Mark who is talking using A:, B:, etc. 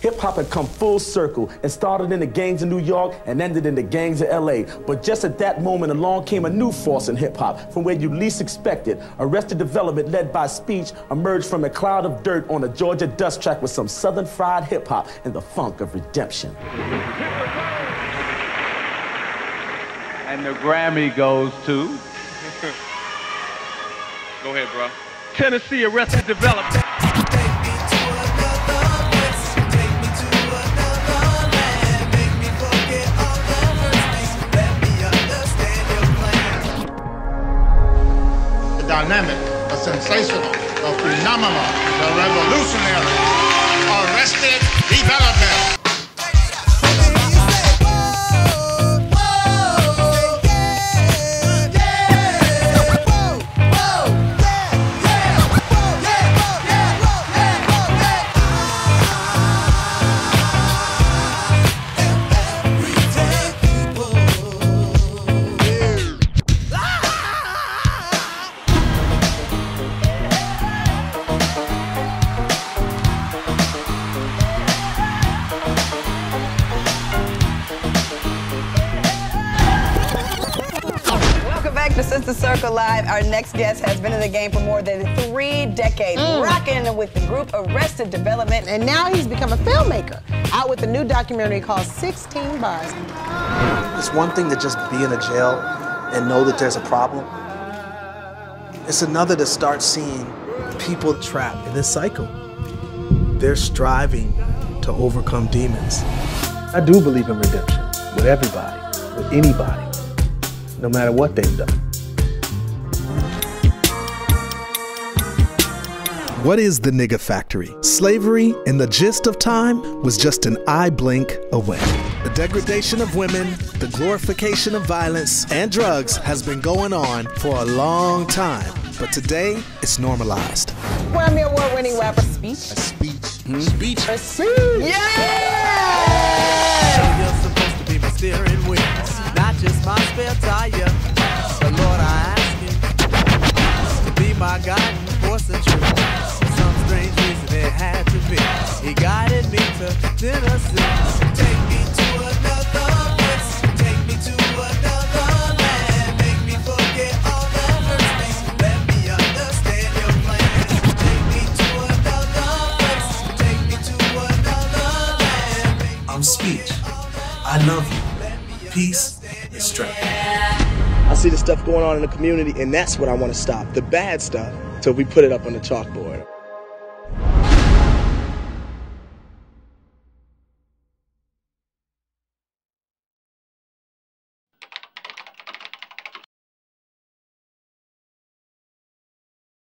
A: Hip hop had come full circle and started in the gangs of New York and ended in the gangs of LA. But just at that moment, along came a new force in hip hop from where you least expected. Arrested Development, led by Speech, emerged from a cloud of dirt on a Georgia dust track with some southern fried hip hop and the funk of redemption.
B: And the Grammy goes to.
C: Go ahead, bro.
B: Tennessee Arrested Development.
D: Dynamic, the sensational, the phenomenal, the revolutionary, arrested development.
E: To Sister Circle Live. Our next guest has been in the game for more than three decades, mm. rocking with the group Arrested Development.
F: And now he's become a filmmaker, out with a new documentary called 16 Bars.
G: It's one thing to just be in a jail and know that there's a problem. It's another to start seeing people trapped in this cycle. They're striving to overcome demons. I do believe in redemption with everybody, with anybody, no matter what they've done.
H: What is the nigga factory? Slavery, in the gist of time, was just an eye blink away. The degradation of women, the glorification of violence, and drugs has been going on for a long time. But today, it's normalized.
F: Grammy Award winning rapper Speech.
C: Speech.
H: Hmm?
C: Speech.
F: Speech. Yeah!
I: You're
G: I'm speech. I love you. Peace and strength.
J: I see the stuff going on in the community, and that's what I want to stop the bad stuff till we put it up on the chalkboard.